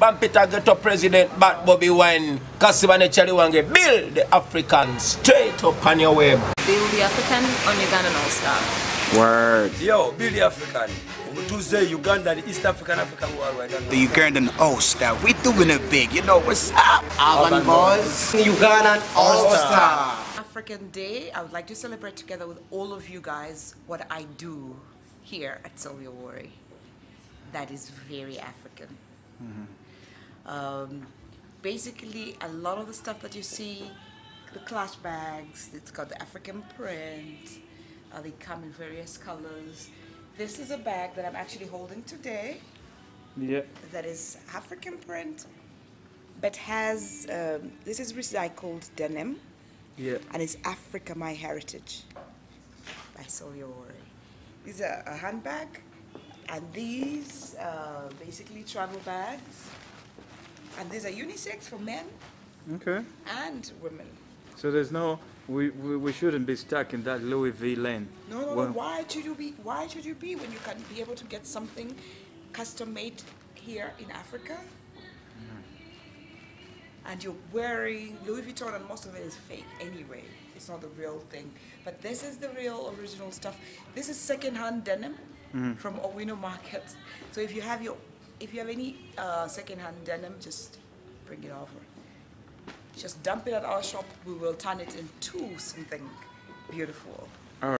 bampita geto president bat Bobby Wine kasibane chali wange build the African straight up on your web Build the African on Ugandan All Star. Word. Yo, build the African. Tuesday, Uganda, the East African, African worldwide. The Ugandan All-Star, we doing it big, you know what's up? Alban Boys, Ugandan All-Star. African Day, I would like to celebrate together with all of you guys what I do here at Sylvia Owori. That is very African. Um, basically, a lot of the stuff that you see, the clutch bags, it's got the African print. Uh, they come in various colors. This is a bag that I'm actually holding today Yeah. that is African print, but has um, this is recycled denim Yeah. and it's Africa My Heritage by Sylvia Owori. These are a handbag, and these uh, basically travel bags, and these are unisex for men Okay. and women. So there's no, we, we, we shouldn't be stuck in that Louis V lane. No, no, Well- no. Why should you be? Why should you be when you can be able to get something custom made here in Africa? And you're wearing Louis Vuitton, and most of it is fake anyway. It's not the real thing. But this is the real original stuff. This is secondhand denim mm. from Owino Market. So if you have your, if you have any uh, secondhand denim, just bring it over. Just dump it at our shop. We will turn it into something beautiful.